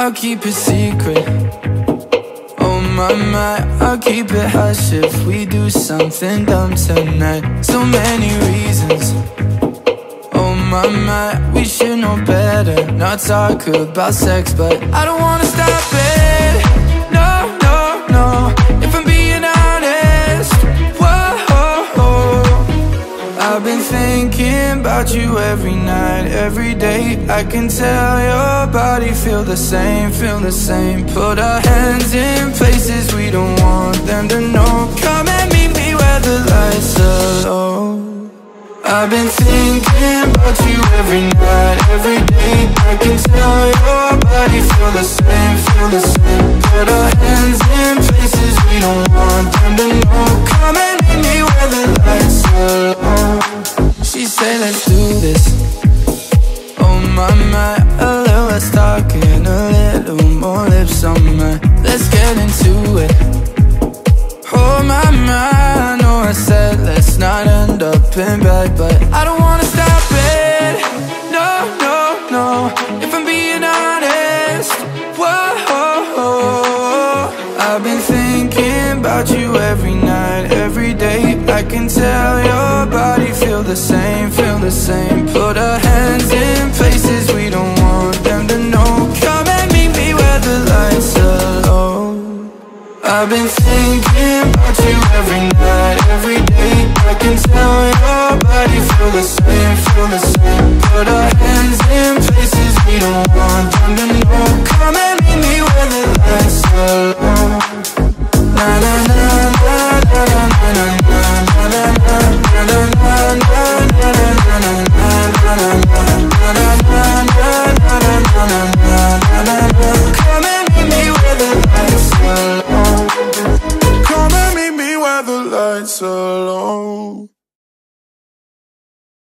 I'll keep it secret. Oh my, my, I'll keep it hush if we do something dumb tonight. So many reasons. Oh my, my, we should know better. Not talk about sex, but I don't wanna stop it I've been thinking about you every night, every day. I can tell your body feel the same, feel the same. Put our hands in places we don't want them to know. Come and meet me where the lights are low. I've been thinking about you every night, every day. I can tell your body feel the same, feel the same. Put our hands in let's do this. Oh my, my, a little less talking A little more lips on mine Let's get into it. Oh my, my, I know I said let's not end up in bed But I don't wanna stop it. No, no, no If I'm being honest. Whoa I've been thinking about you every night, every day. I can tell feel the same, feel the same. Put our hands in places we don't want them to know. Come and meet me where the lights are low. I've been thinking about you every night, every day. I can tell your body feel the same, feel the same. Put our hands in places we don't want them to know answer.